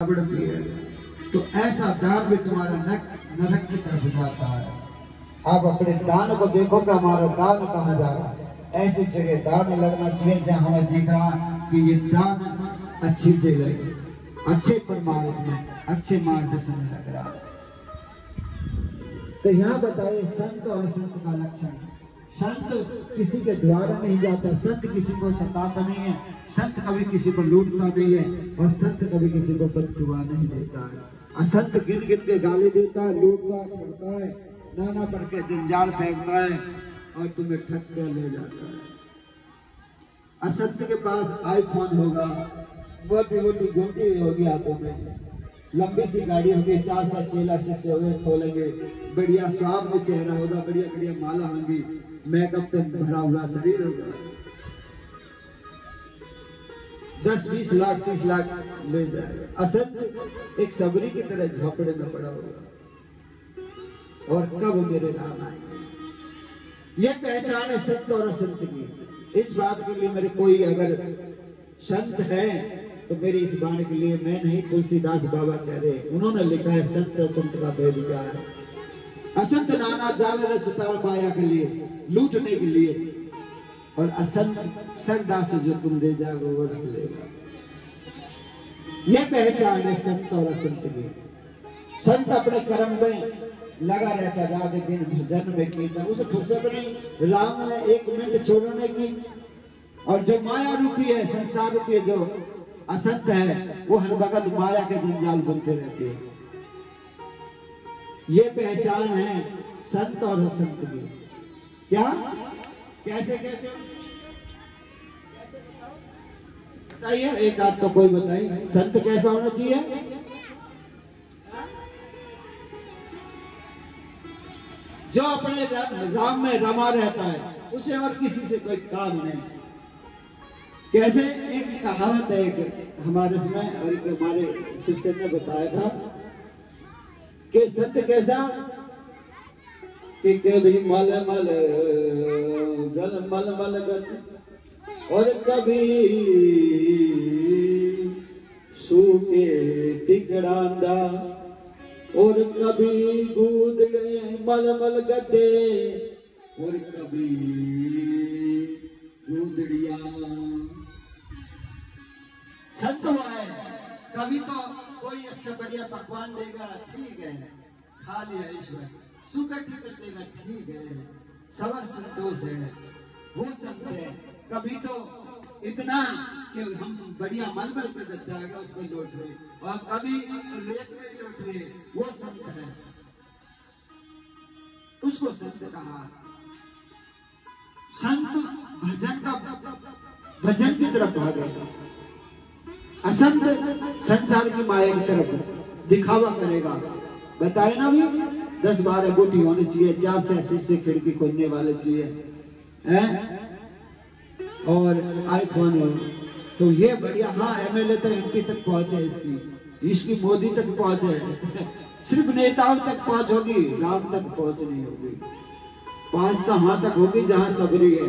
बढ़ती है। तो ऐसा दान भी तुम्हारा नक नरक की तरफ़ जाता है। आप अपने दान को देखो कि हमारा दान कहाँ जा रहा है। ऐसी जगह दान लगना चाहिए जहाँ हमें दिख रहा कि ये दान अच्छी जगह अच्छे परमार्थ में, अच्छे मार्गदर्शन में लग रहा है। तो यहाँ बताइए संत और संत का लक्षण संत किसी के द्वारा नहीं जाता, संत किसी को सताता नहीं है, संत कभी किसी को लूटता नहीं है, और संत कभी किसी को बददुआ नहीं देता है। असंत गिन गिन के गाली देता है, लूटता करता है, नाना पढ़ के जंजाल फेंकता है, और तुम्हें ठग कर ले जाता है। असंत के पास आईफोन होगा मोटी मोटी घूमती होगी हाथों में। लंबी सी गाड़ी होगी चार सात चेला से खोलेंगे, बढ़िया स्वाब में चेहरा होगा बढ़िया बढ़िया माला होगी। मेकअप पे भरा हुआ शरीर? दस बीस लाख, तीस लाख ले जाएगा। असंत एक सबरी की तरह झोपड़े में पड़ा होगा और कब मेरे नाम आएँगे? ये पहचान है सत्य और असंत की। इस बात के लिए मेरे कोई अगर संत है तो मेरी इस बाणी के लिए मैं नहीं, तुलसीदास बाबा कह रहे उन्होंने लिखा है संत का भेद क्या है असंत नाना जाल रचता पाया के लिए, लूटने के लिए। और असंत सरदा से जो तुम दे जाओगे वो रख लेगा ये पहचान है संत और असंत की। संत अपने कर्म में लगा रहता रात दिन भजन में कीर्तन। उसे फुर्सत नहीं, राम ने एक मिनट छोड़ने की। और जो माया रूपी है, संसार रूपी जो असंत है, वो हर वक्त माया के जंजाल बनते रहते हैं। ये पहचान है संत और असंत की। क्या? कैसे कैसे? बताइए, एक आध तो कोई बताइए संत कैसा होना चाहिए? जो अपने राम में रमा रहता है, उसे और किसी से कोई काम नहीं। कैसे? एक कहावत है एक, हमारे उसमें और एक हमारे शिष्य ने बताया था। कि सत्य कैसा कि कभी मल मल, गल मल मल गल और कभी सूखे टिकड़ांदा, और कभी गूदड़े मल मल गद्दे और कभी गूदड़िया। संत हुआ है, कभी तो कोई अच्छा बढ़िया पकवान देगा, ठीक है। खा लिया ईश्वर। सुकर ठिकर देगा, ठीक है। सबर संतोष है वो संत है। कभी तो इतना कि हम बढ़िया मल मल कर जाएगा उसको लौट रहे। और कभी रेत में लौट रहे, वो संत है। उसको संत कहा। संत भजन का भजन की तरफ़ भागेगा असंत संसार की माया की तरफ़ दिखावा करेगा। बताए ना भी दस बारह गोटी होनी चाहिए, चार छह शीशे खिड़की खोलने वाले चाहिए। हैं? और आईफोन हो? तो ये बढ़िया हाँ एमएलए तक एमपी तक पहुँचे इसकी। इसकी मोदी तक पहुँचे सिर्फ़ नेताओं तक पहुँच होगी, राम तक पहुँच नहीं होगी। पहुँच तो वहाँ तक होगी जहाँ सबरी है।